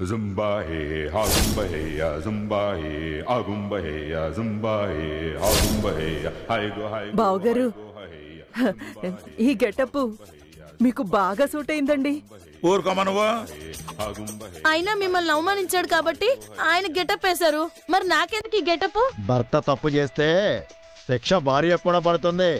Zumba hey, ha zumba hey, ya zumba hey, ah gumba hey, ya zumba hey, ha zumba hey, ya hi go hi go, బావగారు. ఈ getup మీకు బాగా suit అయిందండి. అయినా మిమ్మల్ని అవమానించాడు కాబట్టి ఆయన గెటప్ వేశారు మరి నాకెందుకు ఈ గెటప్ భర్త తప్పు చేస్తే శిక్ష భార్య కూడా పడుతుంది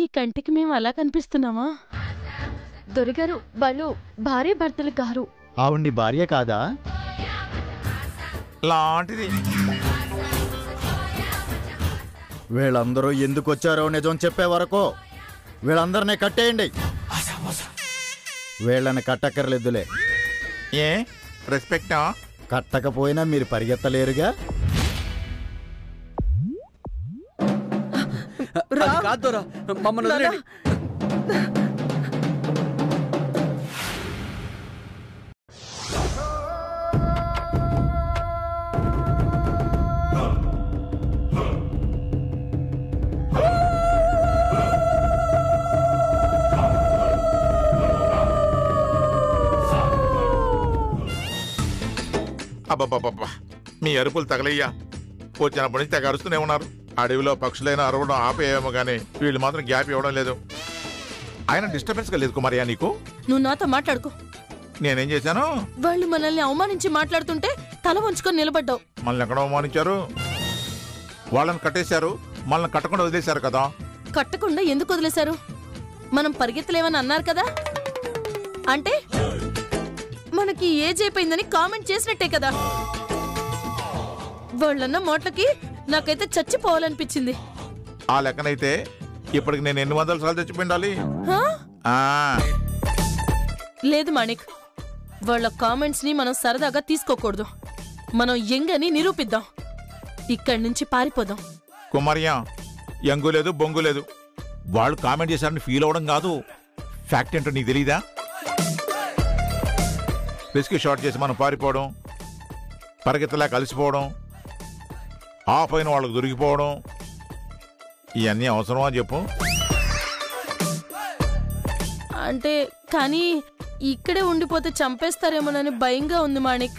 మీ కంటికి మేము అలా కనిపిస్తున్నామా? దొరిగారు. వాళ్ళు భార్య భర్తలు గారు ఆవిడ్ని భార్య కాదా? లాంటిది. వీళ్ళందరూ ఎందుకు వచ్చారో నిజం చెప్పే వరకు వీళ్ళందరినీ కట్టేయండి. వీళ్ళని కట్టక్కర్లేదులే. ఏ? రెస్పెక్టా? కట్టకపోయినా మీరు పరిగెత్తలేరుగా? అది కాదు దొరా. మమ్మల్ని వదిలేండి అబ్బబ్బబ్బబ్బా. మీ అరుపులు తగలయ్యా. వచ్చినప్పటి నుంచి తెగ అరుస్తూనే ఉన్నారు. అడవిలో పక్షులైన అరవడం ఆపేయేమో కానీ వీళ్ళు మాత్రం గ్యాప్ ఇవ్వడం లేదు. ఆయన డిస్టర్బెన్స్గా లేదు కుమారియా నీకు? నువ్వు నాతో మాట్లాడుకో. నేనేం చేశాను? వాళ్ళు మనల్ని అవమానించి మాట్లాడుతుంటే తల వంచుకొని నిలబడ్డావు. మనల్ని ఎక్కడ అవమానించారు? వాళ్ళని కట్టేశారు? మనల్ని కట్టకుండా వదిలేశారు కదా? కట్టకుండా ఎందుకు వదిలేశారు? మనం పరిగెత్తలేమని అన్నారు కదా? అంటే మనకి ఏజ్ అయిపోయిందని కామెంట్ చేసినట్టే కదా? వాళ్ళన్న మాటలకి నాకైతే చచ్చిపోవాలనిపించింది. ఆ లెక్కనైతే ఇప్పటికి నేను ఎన్ని వందల సార్లు చచ్చిపోయిండాలి? లేదు మాణిక్. వాళ్ళ కామెంట్స్ని మనం సరదాగా తీసుకోకూడదు. మనం యంగ్ అని నిరూపిద్దాం. ఇక్కడి నుంచి పారిపోదాం. కుమారియా యంగు లేదు బొంగు లేదు. వాళ్ళు కామెంట్ చేశారని ఫీల్ అవ్వడం కాదు. ఫ్యాక్ట్ ఏంటో నీకు తెలీదా? రిస్క్ షార్ట్ చేసి మనం పారిపోవడం పరిగెత్తలా కలిసిపోవడం ఆ పైన వాళ్ళకు దొరికిపోవడం ఇవన్నీ అవసరమా చెప్పు. అంటే కానీ ఇక్కడే ఉండిపోతే చంపేస్తారేమోనని భయంగా ఉంది మాణిక్.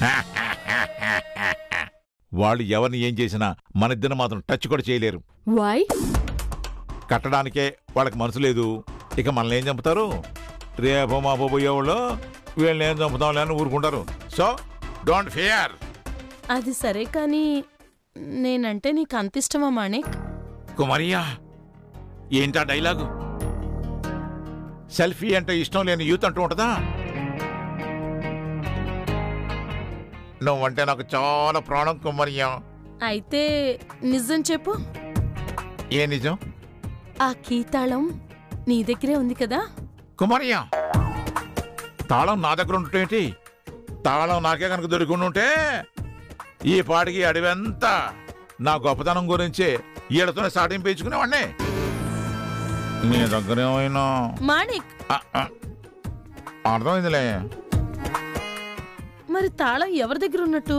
వాళ్ళు ఎవరిని ఏం చేసినా మన ఇద్దరిని మాత్రం టచ్ కూడా చేయలేరు. వై కట్టడానికే వాళ్ళకి మనసు లేదు. ఇక మనల్ని ఏం చంపుతారు? రేపు మా పోయేవాళ్ళు వీళ్ళని ఏం చంపుతాం అని ఊరుకుంటారు. సో డోంట్ ఫియర్ అది సరే కానీ నేనంటే నీకు అంత ఇష్టమా మాణిక్? కుమారియా ఏంటా డైలాగు? సెల్ఫీ అంటే ఇష్టం లేని యూత్ అంటూ ఉంటుందా? నువ్వంటే నాకు చాలా ప్రాణం కుమారియా. అయితే నిజం చెప్పు. ఏ నిజం? ఆ కీతాళం నీ దగ్గరే ఉంది కదా? కుమారియా తాళం నా దగ్గర ఉంటుంటేంటి తాళం నాకే కనుక దొరికి ఉంటే ఈ పాటికి అడవంతా నా గొప్పతనం గురించి ఈడతోనే సాటింపేసుకునేవాడిని నీ దగ్గర ఏమైనా? మాణిక్. అర్థమైందిలే. మరి తాళం ఎవరి దగ్గర ఉన్నట్టు?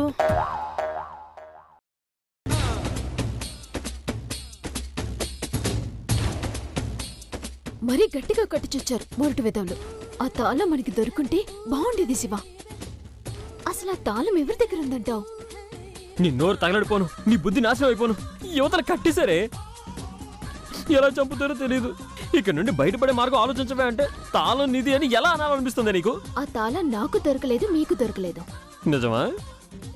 మరీ గట్టిగా కట్టిచొచ్చారు మొరటి విధవులు ఆ తాళం మనకి దొరుకుంటే బాగుండేది శివ. అసలు ఆ తాళం ఎవరి దగ్గర ఉందంటావు? నీ నోరు తగలడిపోను నీ బుద్ధి నాశనం అయిపోను. యువతలు కట్టేశారే. ఎలా చంపుతారో తెలియదు ఇక్కడ నుండి బయటపడే మార్గం ఆలోచించవే అంటే తాళం నిధి అని ఎలా అనాలనిపిస్తుంది నీకు? ఆ తాళం నాకు దొరకలేదు మీకు దొరకలేదు. నిజమా?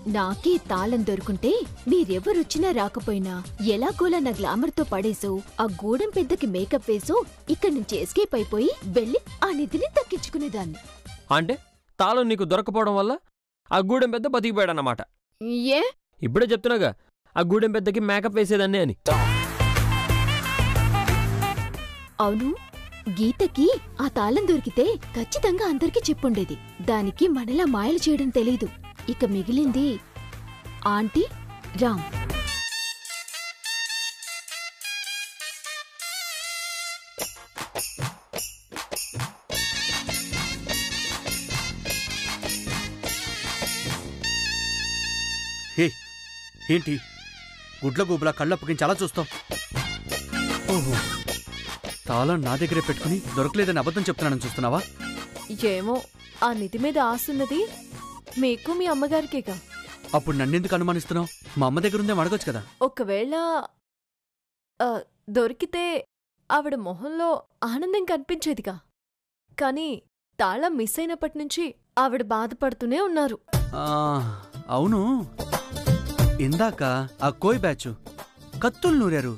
నాకే తాళం దొరుకుంటే మీరెవరొచ్చినా రాకపోయినా ఎలాగోలా నా గ్లామర్తో పడేసో ఆ గూడెం పెద్దకి మేకప్ వేసో ఇక్కడి నుంచి ఎస్కేప్ అయిపోయి వెళ్ళి ఆ నిధిని దక్కించుకునేదాన్ని. అంటే తాళం నీకు దొరకపోవడం వల్ల ఆ గూడెం పెద్ద బతికిపోయాడన్నమాట. ఏ? ఇప్పుడే చెప్తున్నాగా ఆ గూడెం పెద్దకి మేకప్ వేసేదాన్ని అని. అవును గీతకి ఆ తాళం దొరికితే ఖచ్చితంగా అందరికీ చెప్పుండేది. దానికి మనలా మాయలు చేయడం తెలీదు. ఇక మిగిలింది ఆంటీ రామ్. ఏంటి? గుడ్ల గుబుల కళ్ళప్పగించి అలా చూస్తావు? ఓహో. తాళం నా దగ్గరే పెట్టుకుని దొరకలేదని అబద్ధం చెప్తున్నానని చూస్తున్నావా? ఏమో ఆ నిధి మీద ఆస్తున్నది మీకు మీ అమ్మగారికేగా. అప్పుడు నన్నెందుకు అనుమానిస్తున్నావు? మా అమ్మ దగ్గర ఉందేమో అడగొచ్చు కదా. ఒకవేళ ఆ, దొరికితే ఆవిడ మొహంలో ఆనందం కనిపించేదిగా. కానీ తాళం మిస్ అయినప్పటి నుంచి ఆవిడ బాధపడుతూనే ఉన్నారు. ఆ, అవును. ఇందాక ఆ కోయ్ బ్యాచ్ కత్తులు నూరారు.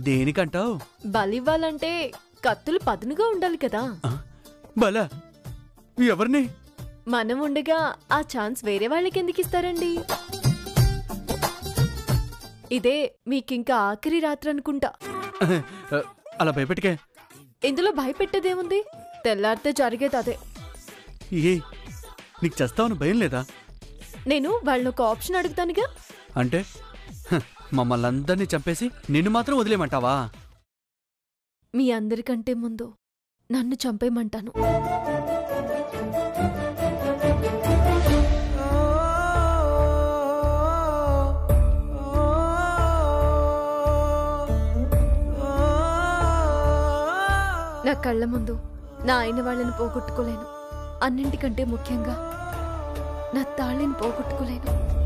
దేనికంటావు? బలివ్వాలంటే కత్తులు పదునుగా ఉండాలి కదా. బలా. ఎవరిని? మనం ఉండగా ఆ ఛాన్స్ వేరే వాళ్ళకి ఎందుకు ఇస్తారండి? ఇదే మీకింకా ఆఖరి రాత్రి అనుకుంటా. అలా భయపెట్టుకే. ఇందులో భయపెట్టేదేముంది? తెల్లారితే జరిగేది అదే. ఏ నీకు చేస్తావని భయం లేదా? నేను వాళ్ళని ఒక ఆప్షన్ అడుగుతానుగా. అంటే మమ్మల్ని అందరినీ చంపేసి నిన్ను మాత్రం వదిలేమంటావా మీ అందరికంటే ముందు నన్ను చంపేయమంటాను. నా కళ్ళ ముందు నా అయిన వాళ్ళని పోగొట్టుకోలేను. అన్నింటికంటే ముఖ్యంగా నా తాళిని పోగొట్టుకోలేను.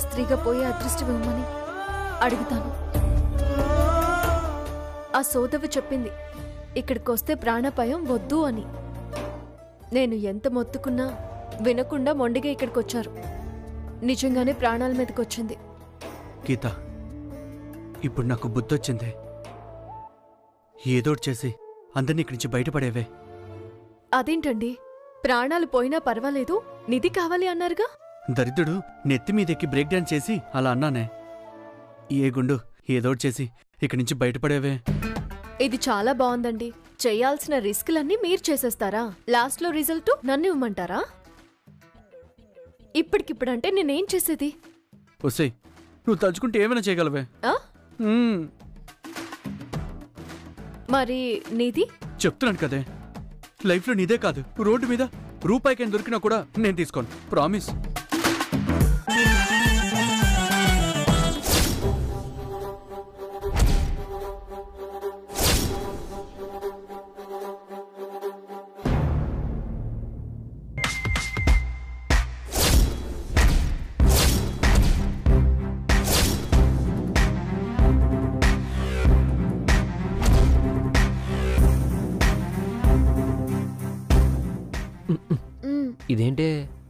పుణ్యస్త్రీగా పోయే అదృష్టం ఇవ్వమని అడుగుతాను. ఆ సోదవి చెప్పింది ఇక్కడికొస్తే ప్రాణాపాయం వద్దు అని. నేను ఎంత మొత్తుకున్నా వినకుండా మొండిగా ఇక్కడికొచ్చారు. నిజంగానే ప్రాణాల మీదకొచ్చింది. గీత ఇప్పుడు నాకు బుద్ధొచ్చింది. ఏదోటి చేసి అందరినీ ఇక్కడి నుంచి బయటపడేవే. అదేంటండి? ప్రాణాలు పోయినా పర్వాలేదు నిధి కావాలి అన్నారుగా? దరిద్రుడు నెత్తి మీదెక్కి బ్రేక్ డాన్స్ చేసి అలా అన్నానే. ఏ గుండు ఏదోటి చేసి ఇక్కడి నుంచి బయటపడేవే. ఇది చాలా బాగుందండి. చేయాల్సిన రిస్క్లన్నీ మీరు చేసేస్తారా? లాస్ట్లో రిజల్ట్ నన్ను ఇవ్వమంటారా? ఇప్పటికిప్పుడంటే నేనేం చేసేది? వస్తాయి నువ్వు తలుచుకుంటే ఏమైనా చేయగలవే. ఆ? మ్మ్. మరి నిధి చెప్తున్నాను కదే. లైఫ్లో నీదే కాదు. రోడ్డు మీద రూపాయికైనా దొరికినా కూడా నేను తీసుకోను. ప్రామిస్. ఇదేంటే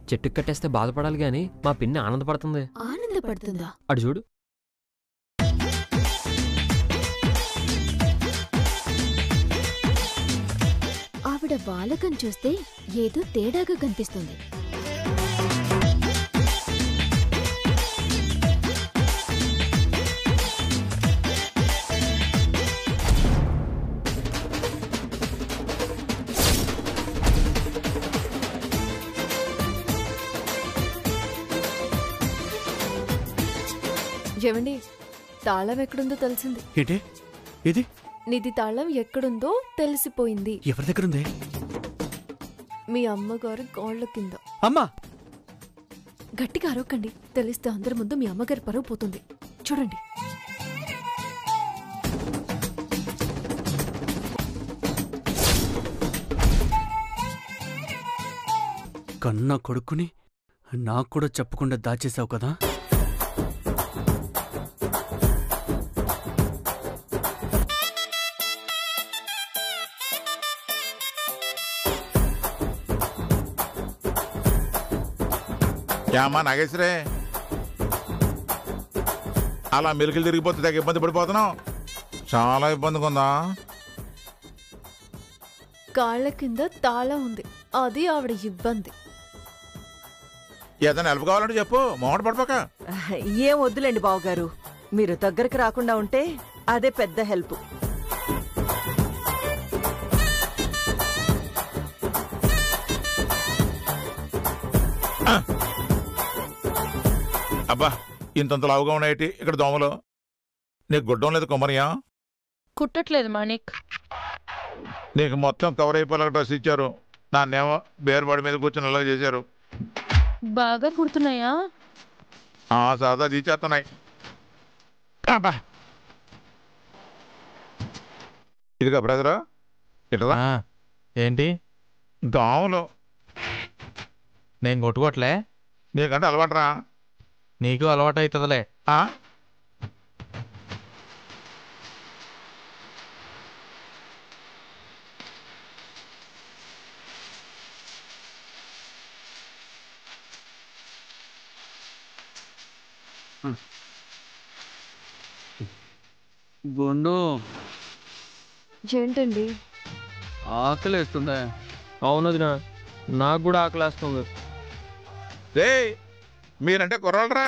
చెట్టుకు కట్టేస్తే బాధపడాలి గాని మా పిన్ని ఆనందపడుతుంది. ఆనందపడుతుందా? అటు చూడు. ఆవిడ బాలకం చూస్తే ఏదో తేడాగా కనిపిస్తుంది. ఏమండి తాళం ఎక్కడుందో తెలిసింది. ఏంటి? ఇది నిధి తాళం ఎక్కడుందో తెలిసిపోయింది. ఎవరి దగ్గర ఉంది మీ అమ్మగారి గోళ్ళ కింద. అమ్మా! గట్టిగా అరవకండి. తెలిస్తే అందరి ముందు మీ అమ్మగారి పరువు పోతుంది. చూడండి. కన్నా కొడుకుని నాకు కూడా చెప్పకుండా దాచేసావు కదా? ఏమ్మా నాగేశ్వరే? అలా మెలికలు తిరిగిపోతే తెగ ఇబ్బంది పడిపోతున్నావు. చాలా ఇబ్బందిగా ఉందా? కాళ్ళ కింద తాళం ఉంది. అది ఆవిడ ఇబ్బంది. ఏదైనా హెల్ప్ కావాలంటే చెప్పు. మొహట పడిపోక. ఏం వద్దులేండి బావగారు. మీరు దగ్గరికి రాకుండా ఉంటే అదే పెద్ద హెల్ప్. అబ్బా ఇంతంత లావుగా ఉన్నాయేటి ఇక్కడ దోమలు. నీకు గుడ్డం లేదు కుమరియా కుట్టట్లేదు మాణిక్ నీకు. మొత్తం కవర్ అయిపోయేలాగా డ్రెస్ ఇచ్చారు. నాన్నేమో బేరుబాడి మీద కూర్చొని ఇలా చేశారు. బాగా కుడుతున్నాయా? ఆ సాదా తీసేస్తున్నాయి. అబ్బా ఇదిగా బ్రదరు ఇటరా ఏంటి? దోమలు. నేను కొట్టుకోవట్లే నీకంటే అలవాటురా. నీకు అలవాటు అవుతుందిలే ఆ? గుండు ఏంటండి? ఆకలి వేస్తుందా అవునదినా నాకు కూడా ఆకలేస్తుంది. రేయ్ మీరంటే కుర్రాళ్ళరా.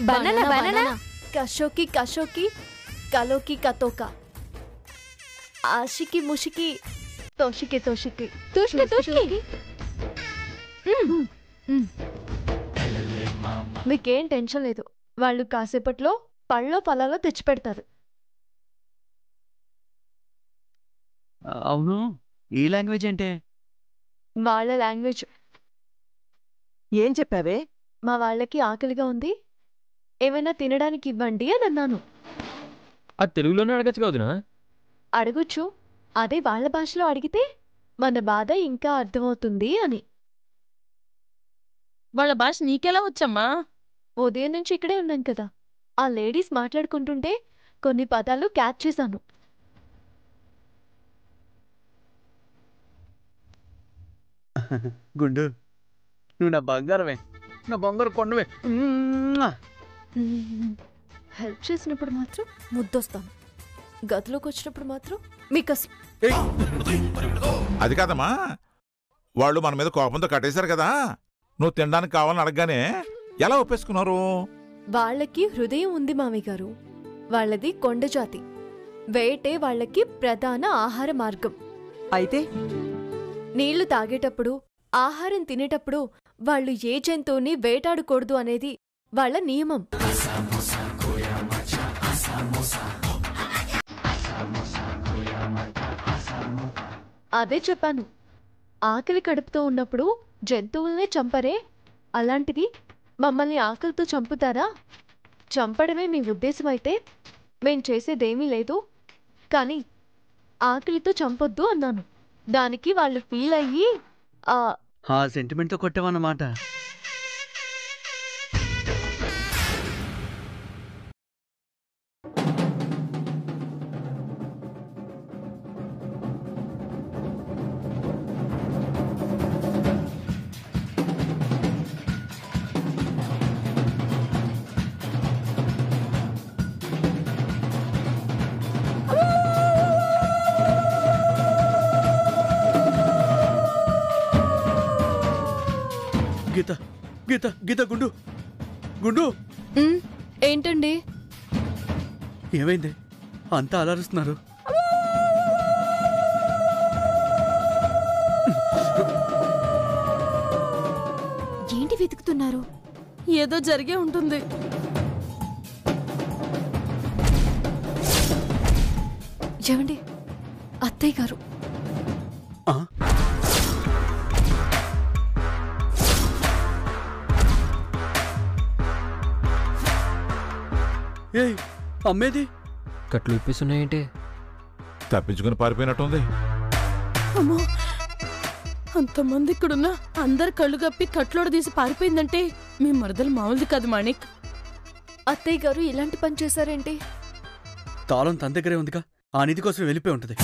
బనానా బనానా కషోకి కషోకి కలోకి కతోక ఆషికి ముషికి తోషికి తోషికి తోషికి తోషికి మీకేం టెన్షన్ లేదు. వాళ్ళు కాసేపట్లో పళ్ళో పళ్ళలో తెచ్చిపెడతారు. అవును. ఈ లాంగ్వేజ్ ఏంటే? వాళ్ళ లాంగ్వేజ్. ఏం చెప్పావే? మా వాళ్ళకి ఆకలిగా ఉంది. ఏమైనా తినడానికి ఇవ్వండి అని అన్నాను. అది తెలుగులోనే అడగచ్చు కాదునా అడగొచ్చు. అదే వాళ్ళ భాషలో అడిగితే మన బాధ ఇంకా అర్థమవుతుంది అని. వాళ్ళ భాష నీకెలా వచ్చమ్మా? ఉదయం నుంచి ఇక్కడే ఉన్నాను కదా. ఆ లేడీస్ మాట్లాడుకుంటుంటే కొన్ని పదాలు క్యాచ్ చేశాను. గుండు నువ్వు నా బంగారమే. నా బంగారు కొండవే. హెల్ప్ చేసినప్పుడు మాత్రం ముద్దొస్తాను గదిలోకి వచ్చినప్పుడు మాత్రం మీకు అసలు అది కాదమ్మా. వాళ్ళు మన మీద కోపంతో కట్టేశారు కదా. నువ్వు తినడానికి కావాలని అడగగానే ఎలా ఒప్పేసుకున్నారు? వాళ్ళకి హృదయం ఉంది మామయ్య గారు వాళ్ళది కొండ జాతి. వేటే వాళ్ళకి ప్రధాన ఆహార మార్గం. అయితే? నీళ్ళు తాగేటప్పుడు ఆహారం తినేటప్పుడు వాళ్ళు ఏ జంతువుని వేటాడకూడదు అనేది వాళ్ళ నియమం. అదే చెప్పాను. ఆకలి కడుపుతో ఉన్నప్పుడు జంతువులనే చంపరే. అలాంటిది మమ్మల్ని ఆకలితో చంపుతారా? చంపడమే మీ ఉద్దేశం అయితే. మేం చేసేదేమీ లేదు. కానీ ఆకలితో చంపొద్దు అన్నాను. దానికి వాళ్ళు ఫీల్ అయ్యి ఆ సెంటిమెంట్తో కొట్టావన్నమాట గీత గీత గీత గుండు. గుండు. "ఉమ్, ఏంటండి? ఏమైంది? అంతా అలరుస్తున్నారు. ఏంటి వెతుకుతున్నారు? ఏదో జరిగే ఉంటుంది. ఏమండి? అత్తయ్య గారు. ఏయ్ అమ్మేది? కట్లు ఇప్పిస్తున్నాయేంటి? తప్పించుకుని పారిపోయినట్టుంది. అమ్మో అంతమంది ఇక్కడున్నా అందరు కళ్ళు కప్పి కట్లోడ తీసి పారిపోయిందంటే మీ మరదలు మామూలుది కాదు మాణిక్. అత్తయ్య గారు ఇలాంటి పని చేశారేంటి? తాళం తన దగ్గరే ఉందిగా ఆ నిధి కోసం వెళ్ళిపోయి ఉంటది.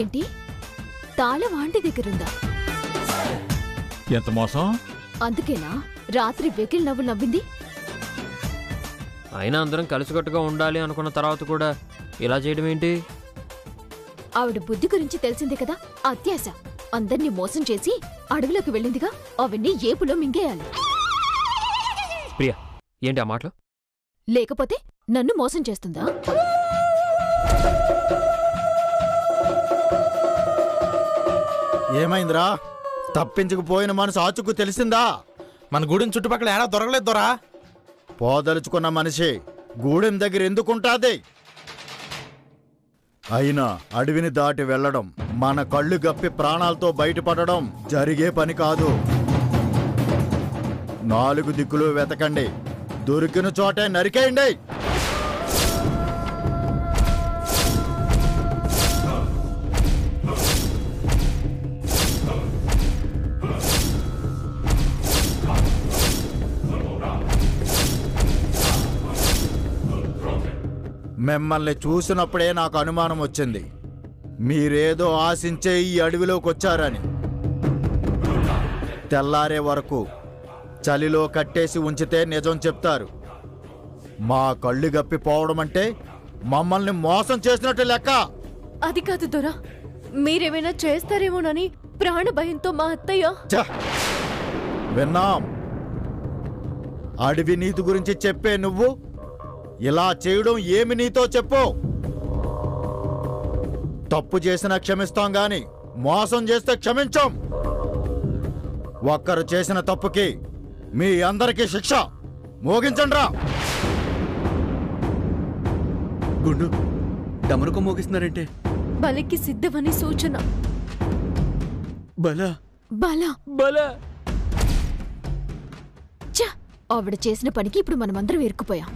ఏంటి? తాళం ఆంటీ దగ్గరుందా? ఎంత మోసం? అందుకేనా? రాత్రి వెకిల్ నవ్వు నవ్వింది. అయినా అందరం కలిసికట్టుగా ఉండాలి అనుకున్న తర్వాత కూడా ఇలా చేయడం ఏంటి? ఆవిడ బుద్ధి గురించి తెలిసిందే కదా అత్యాశ. అందర్నీ మోసం చేసి అడవిలోకి వెళ్ళిందిగా అవన్నీ ఏపులో మింగేయాలి. ప్రియా ఏంటి ఆ మాటలు? లేకపోతే నన్ను మోసం చేస్తుందా? ఏమైందిరా? తప్పించుకుపోయిన మనసు ఆచుకు తెలిసిందా? మన గూడెం చుట్టుపక్కల ఏడా దొరకలేదు దొరా? పోదలుచుకున్న మనిషి గూడెం దగ్గర ఎందుకుంటాది? అయినా అడవిని దాటి వెళ్ళడం మన కళ్ళు గప్పి ప్రాణాలతో బయటపడడం జరిగే పని కాదు. నాలుగు దిక్కులు వెతకండి. దొరికిన చోటే నరికేయండి. మిమ్మల్ని చూసినప్పుడే నాకు అనుమానం వచ్చింది. మీరేదో ఆశించే ఈ అడవిలోకి వచ్చారని తెల్లారే వరకు చలిలో కట్టేసి ఉంచితే నిజం చెప్తారు. మా కళ్ళు గప్పిపోవడం అంటే మమ్మల్ని మోసం చేసినట్టు లెక్క. అది కాదు దొరా. మీరేమైనా చేస్తారేమోనని ప్రాణ భయంతో మా అత్తయ్య! విన్నాం. అడవి నీతి గురించి చెప్పే నువ్వు ఇలా చేయడం ఏమి నీతో చెప్పు? తప్పు చేసినా క్షమిస్తాం గాని మోసం చేస్తే క్షమించం. ఒక్కరు చేసిన తప్పుకి మీ అందరికీ శిక్ష మోగించండ్రా. గుండు డమరుకం మోగిస్తున్నారంటే? బలికి సిద్ధమని సూచన. బలా. బాలా. బలా. ఛ! ఆవిడ చేసిన పనికి ఇప్పుడు మనమందరం ఇరుక్కుపోయాం.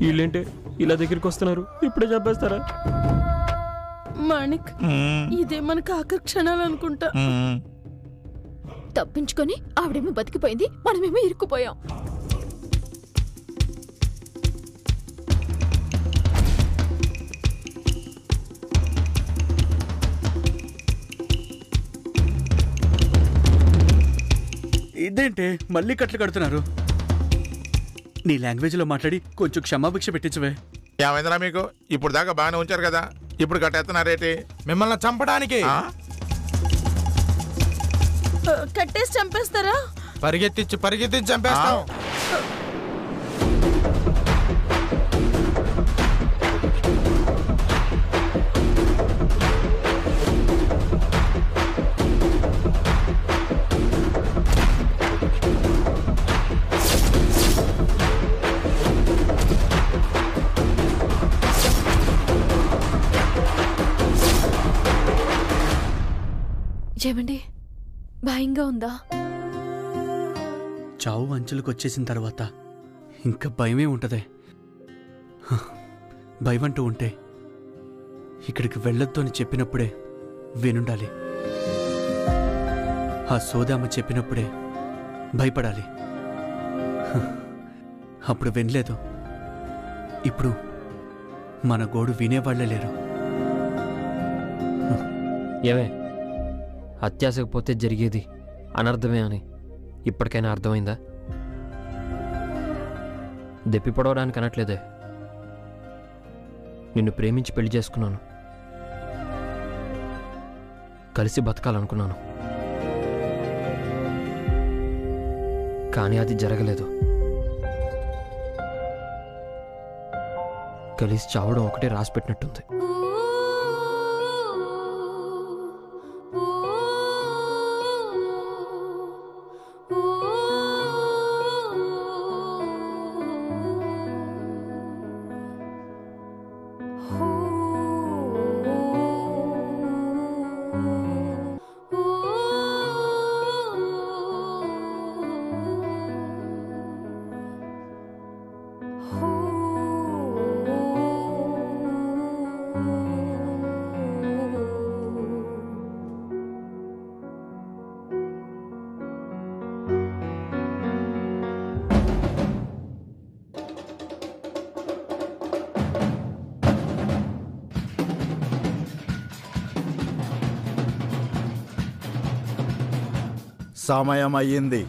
వీళ్ళేంటి ఇలా దగ్గరికి వస్తున్నారు? ఇప్పుడే చెప్పేస్తారా మాణిక్ ఇదే మనకు ఆఖరి క్షణాలు అనుకుంటా. తప్పించుకొని ఆవిడేమో బతికిపోయింది మనమేమో ఇరుక్కుపోయాం. ఇదేంటే? మళ్ళీ కట్లు కడుతున్నారు. నీ లాంగ్వేజ్లో మాట్లాడి కొంచెం క్షమాభిక్ష పెట్టించవే. ఏమైందిరా మీకు? ఇప్పుడు దాకా బాగానే ఉంచారు కదా? ఇప్పుడు కట్టేస్తున్నారేటి మిమ్మల్ని చంపడానికి. ఆ? కట్టేసి చంపేస్తారా? పరిగెత్తించి పరిగెత్తించి చంపేస్తాం. ఏమండి భయంగా ఉందా? చావు అంచులకు వచ్చేసిన తర్వాత ఇంకా భయమే ఉంటదే. భయం అంటూ ఉంటే ఇక్కడికి వెళ్ళొద్దు అని చెప్పినప్పుడే వినుండాలి. ఆ సోదామ చెప్పినప్పుడే భయపడాలి. హ, అప్పుడు వినలేదు. ఇప్పుడు మన గోడు వినేవాళ్ళే లేరు. ఏమే? అత్యాశకపోతే జరిగేది అనర్థమే అని. ఇప్పటికైనా అర్థమైందా? దెప్పిపడవడానికి అనట్లేదే. నిన్ను ప్రేమించి పెళ్ళి చేసుకున్నాను. కలిసి బతకాలనుకున్నాను. కానీ అది జరగలేదు. కలిసి చావడం ఒకటే రాసిపెట్టినట్టుంది. సమయమయ్యింది.